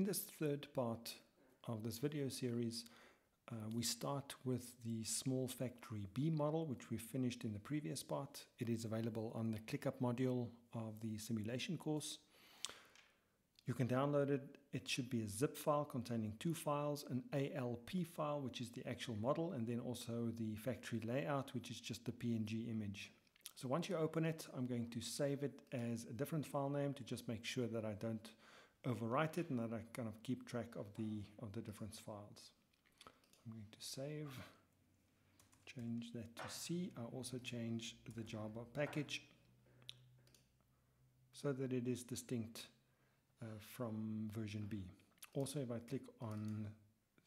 In this third part of this video series, uh, we start with the small factory B model, which we finished in the previous part. It is available on the ClickUp module of the simulation course. You can download it. It should be a zip file containing two files, an ALP file, which is the actual model, and then also the factory layout, which is just the PNG image. So once you open it, I'm going to save it as a different file name to just make sure that I don't overwrite it and that I kind of keep track of the of the difference files. I'm going to save, change that to C. I also change the Java package so that it is distinct uh, from version B. Also, if I click on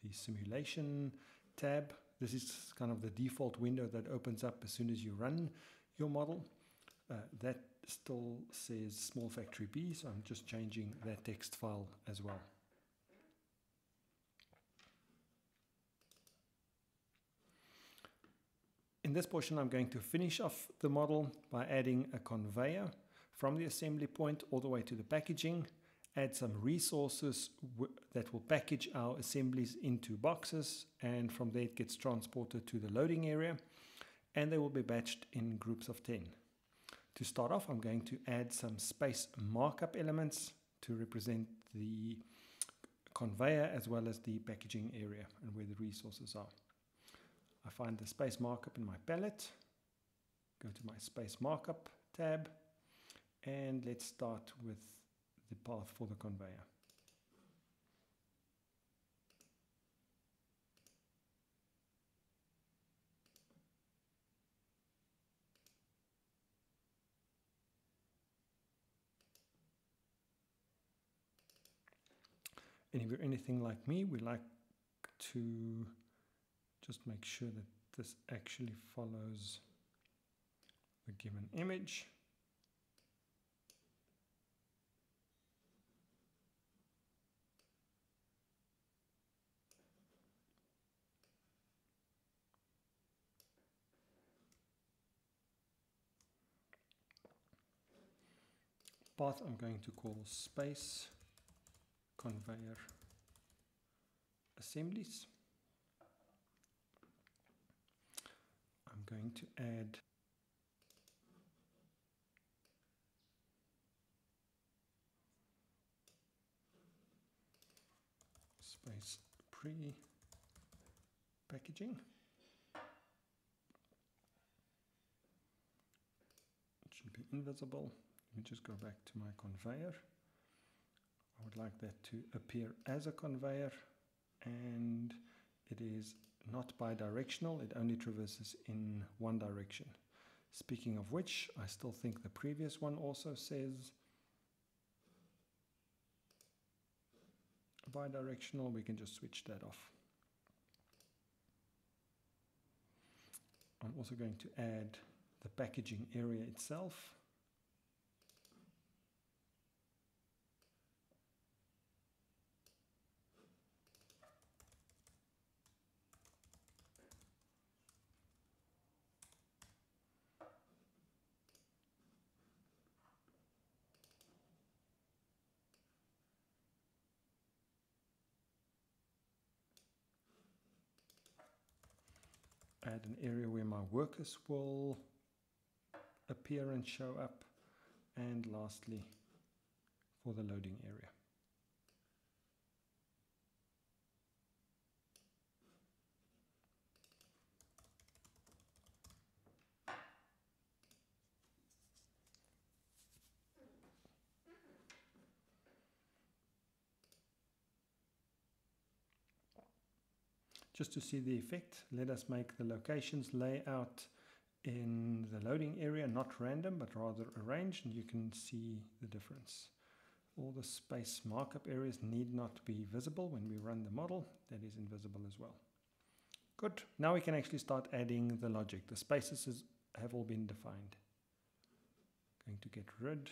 the simulation tab, this is kind of the default window that opens up as soon as you run your model. Uh, that still says small factory B, so I'm just changing that text file as well. In this portion, I'm going to finish off the model by adding a conveyor from the assembly point all the way to the packaging, add some resources that will package our assemblies into boxes, and from there it gets transported to the loading area, and they will be batched in groups of 10. To start off, I'm going to add some space markup elements to represent the conveyor as well as the packaging area and where the resources are. I find the space markup in my palette, go to my space markup tab, and let's start with the path for the conveyor. And if you're anything like me, we like to just make sure that this actually follows the given image. Path I'm going to call space conveyor assemblies. I'm going to add space pre packaging. It should be invisible. Let me just go back to my conveyor. I would like that to appear as a conveyor and it is not bidirectional, it only traverses in one direction. Speaking of which, I still think the previous one also says bidirectional, we can just switch that off. I'm also going to add the packaging area itself. Add an area where my workers will appear and show up and lastly for the loading area. Just to see the effect, let us make the locations layout in the loading area not random but rather arranged and you can see the difference. All the space markup areas need not be visible when we run the model. That is invisible as well. Good. Now we can actually start adding the logic. The spaces have all been defined. Going to get rid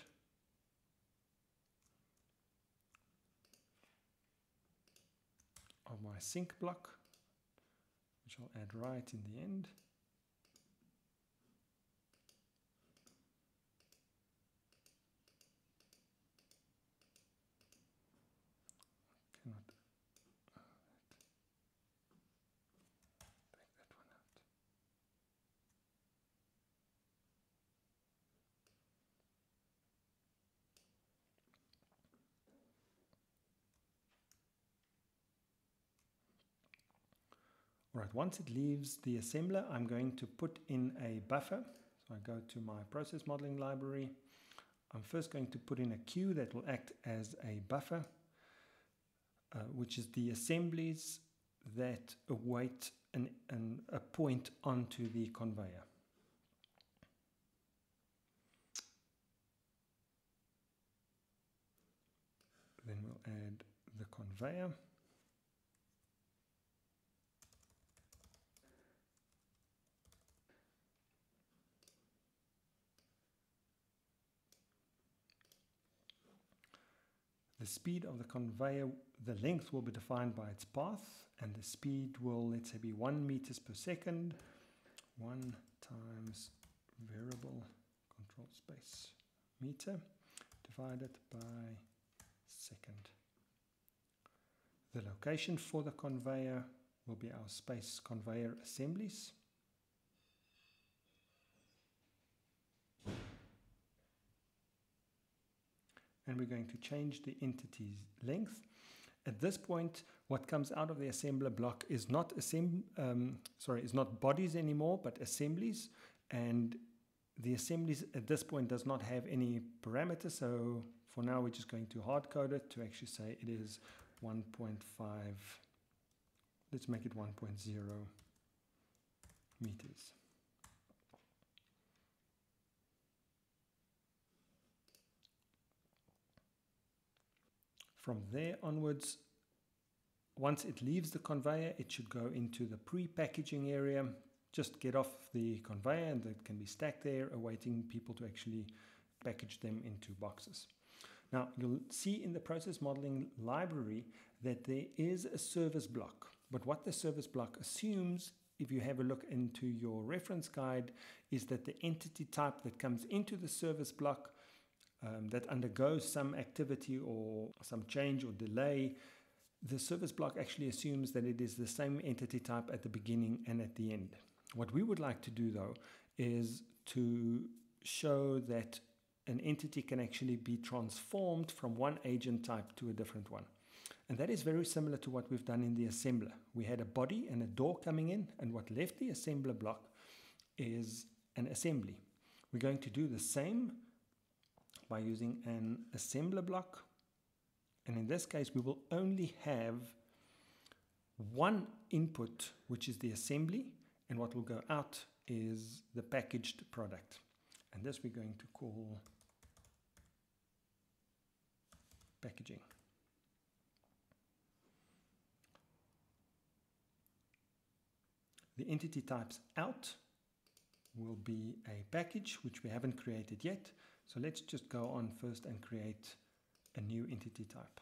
of my sink block I'll add right in the end. All right, once it leaves the assembler, I'm going to put in a buffer. So I go to my process modeling library. I'm first going to put in a queue that will act as a buffer, uh, which is the assemblies that await an, an, a point onto the conveyor. Then we'll add the conveyor. The speed of the conveyor, the length will be defined by its path, and the speed will, let's say, be 1 meters per second, 1 times variable control space meter divided by second. The location for the conveyor will be our space conveyor assemblies. And we're going to change the entity's length. At this point, what comes out of the assembler block is not assemb um, sorry, is not bodies anymore, but assemblies. And the assemblies at this point does not have any parameters. So for now, we're just going to hard code it to actually say it is 1.5. Let's make it 1.0 meters. From there onwards, once it leaves the conveyor, it should go into the pre-packaging area. Just get off the conveyor and it can be stacked there, awaiting people to actually package them into boxes. Now, you'll see in the process modeling library that there is a service block. But what the service block assumes, if you have a look into your reference guide, is that the entity type that comes into the service block um, that undergoes some activity or some change or delay, the service block actually assumes that it is the same entity type at the beginning and at the end. What we would like to do though is to show that an entity can actually be transformed from one agent type to a different one. And that is very similar to what we've done in the assembler. We had a body and a door coming in, and what left the assembler block is an assembly. We're going to do the same by using an assembler block. And in this case, we will only have one input, which is the assembly, and what will go out is the packaged product. And this we're going to call packaging. The entity types out will be a package, which we haven't created yet. So let's just go on first and create a new entity type.